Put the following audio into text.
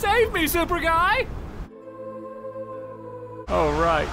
Save me, super guy! Oh, right.